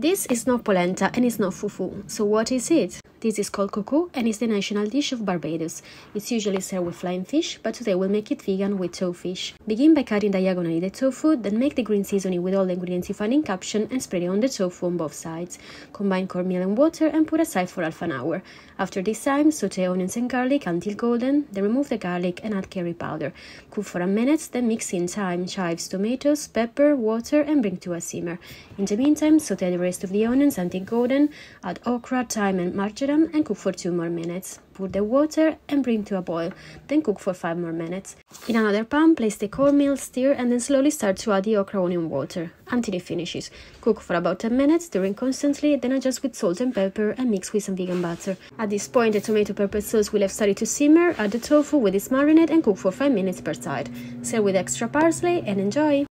This is not polenta and it's not fufu, so what is it? This is called cou cou and is the national dish of Barbados. It's usually served with flying fish, but today we'll make it vegan with tofufish. Begin by cutting diagonally the tofu, then make the green seasoning with all the ingredients you find in caption and spread it on the tofu on both sides. Combine cornmeal and water and put aside for half an hour. After this time, saute onions and garlic until golden, then remove the garlic and add curry powder. Cook for a minute, then mix in thyme, chives, tomatoes, pepper, water and bring to a simmer. In the meantime, saute the rest of the onions until golden, add okra, thyme and and cook for 2 more minutes. Pour the water and bring to a boil, then cook for 5 more minutes. In another pan, place the cornmeal, stir and then slowly start to add the okra onion water until it finishes. Cook for about 10 minutes, stirring constantly, then adjust with salt and pepper and mix with some vegan butter. At this point, the tomato pepper sauce will have started to simmer, add the tofu with its marinade and cook for 5 minutes per side. Serve with extra parsley and enjoy!